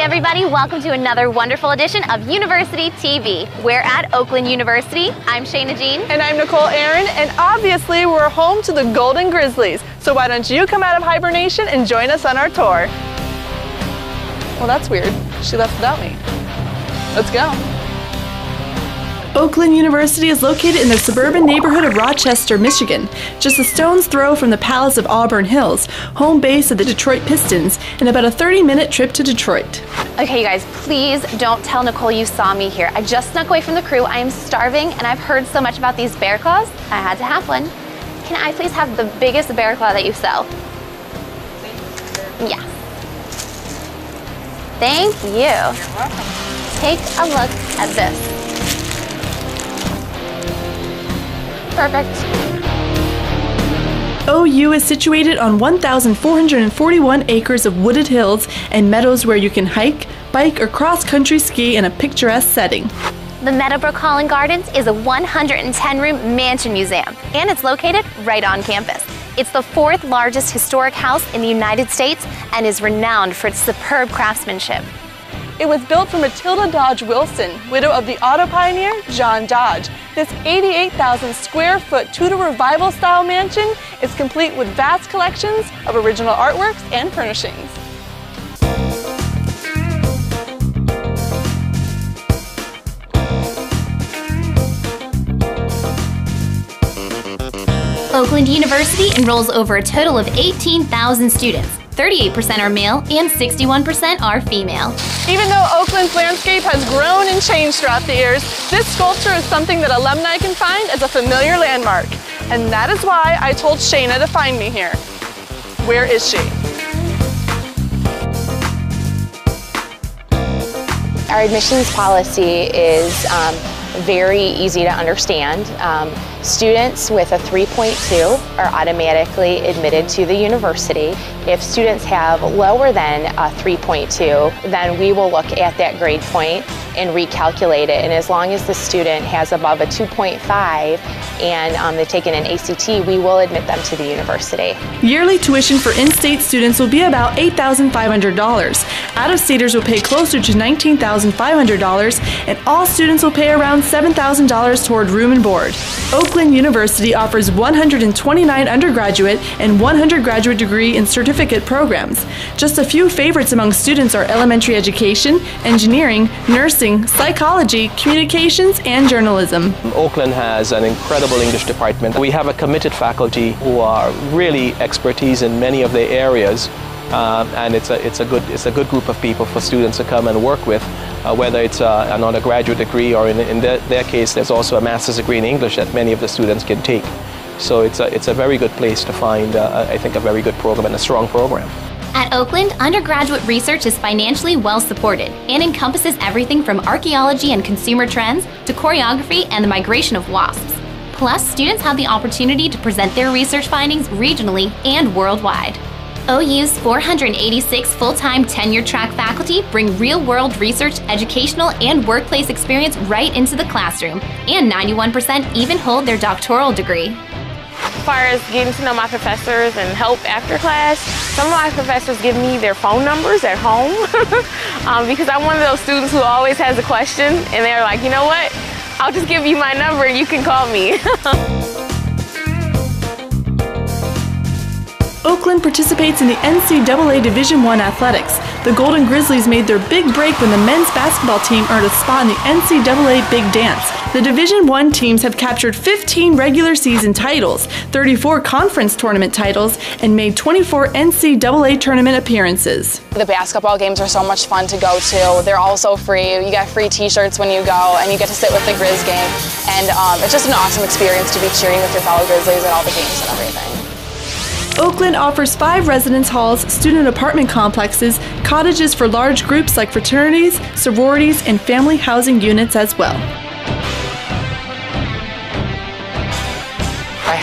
everybody, welcome to another wonderful edition of University TV. We're at Oakland University. I'm Shayna Jean. And I'm Nicole Aaron, and obviously we're home to the Golden Grizzlies. So why don't you come out of hibernation and join us on our tour? Well, that's weird. She left without me. Let's go. Oakland University is located in the suburban neighborhood of Rochester, Michigan, just a stone's throw from the Palace of Auburn Hills, home base of the Detroit Pistons, and about a 30 minute trip to Detroit. Okay, you guys, please don't tell Nicole you saw me here. I just snuck away from the crew. I am starving, and I've heard so much about these bear claws, I had to have one. Can I please have the biggest bear claw that you sell? Yes. Thank you. Take a look at this. Perfect. OU is situated on 1,441 acres of wooded hills and meadows where you can hike, bike, or cross country ski in a picturesque setting. The Meadow Brook Hall and Gardens is a 110 room mansion museum, and it's located right on campus. It's the fourth largest historic house in the United States and is renowned for its superb craftsmanship. It was built for Matilda Dodge Wilson, widow of the auto pioneer John Dodge. This 88,000 square foot Tudor Revival style mansion is complete with vast collections of original artworks and furnishings. Oakland University enrolls over a total of 18,000 students. 38% are male and 61% are female. Even though Oakland's landscape has grown and changed throughout the years, this sculpture is something that alumni can find as a familiar landmark. And that is why I told Shayna to find me here. Where is she? Our admissions policy is um, very easy to understand. Um, students with a 3.2 are automatically admitted to the university. If students have lower than a 3.2, then we will look at that grade point and recalculate it. And as long as the student has above a 2.5 and um, they've taken an ACT, we will admit them to the university. Yearly tuition for in-state students will be about $8,500. Out-of-staters will pay closer to $19,500, and all students will pay around $7,000 toward room and board. Oakland University offers 129 undergraduate and 100 graduate degree and certificate programs. Just a few favorites among students are elementary education, engineering, nursing, psychology, communications, and journalism. Oakland has an incredible English department. We have a committed faculty who are really expertise in many of their areas. Um, and it's a, it's, a good, it's a good group of people for students to come and work with, uh, whether it's uh, an undergraduate degree or in, in their, their case, there's also a master's degree in English that many of the students can take. So it's a, it's a very good place to find, uh, I think, a very good program and a strong program. At Oakland, undergraduate research is financially well supported and encompasses everything from archaeology and consumer trends to choreography and the migration of wasps. Plus, students have the opportunity to present their research findings regionally and worldwide. OU's 486 full-time tenure track faculty bring real-world research, educational, and workplace experience right into the classroom, and 91% even hold their doctoral degree. As far as getting to know my professors and help after class, some of my professors give me their phone numbers at home um, because I'm one of those students who always has a question and they're like, you know what, I'll just give you my number you can call me. Oakland participates in the NCAA Division I athletics. The Golden Grizzlies made their big break when the men's basketball team earned a spot in the NCAA Big Dance. The Division 1 teams have captured 15 regular season titles, 34 conference tournament titles, and made 24 NCAA tournament appearances. The basketball games are so much fun to go to. They're also free. You get free t-shirts when you go, and you get to sit with the Grizz Gang. And um, it's just an awesome experience to be cheering with your fellow Grizzlies at all the games and everything. Oakland offers five residence halls, student apartment complexes, cottages for large groups like fraternities, sororities, and family housing units as well.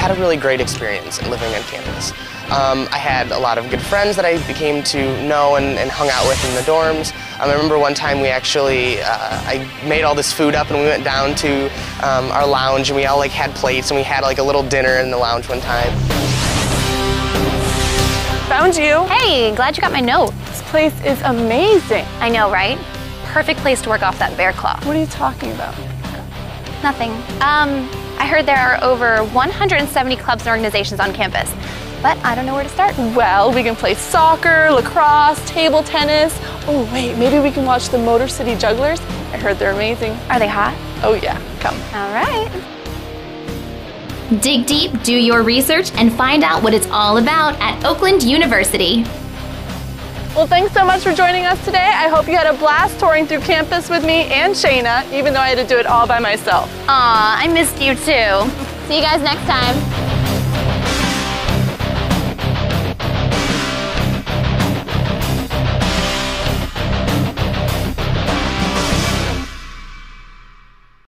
Had a really great experience living on campus. Um, I had a lot of good friends that I became to know and, and hung out with in the dorms. Um, I remember one time we actually, uh, I made all this food up and we went down to um, our lounge and we all like had plates and we had like a little dinner in the lounge one time. Found you. Hey, glad you got my note. This place is amazing. I know, right? Perfect place to work off that bear claw. What are you talking about? Nothing. Um, I heard there are over 170 clubs and organizations on campus, but I don't know where to start. Well, we can play soccer, lacrosse, table tennis. Oh, wait, maybe we can watch the Motor City Jugglers. I heard they're amazing. Are they hot? Oh, yeah, come. All right. Dig deep, do your research, and find out what it's all about at Oakland University. Well, thanks so much for joining us today. I hope you had a blast touring through campus with me and Shayna, even though I had to do it all by myself. Aw, I missed you too. See you guys next time.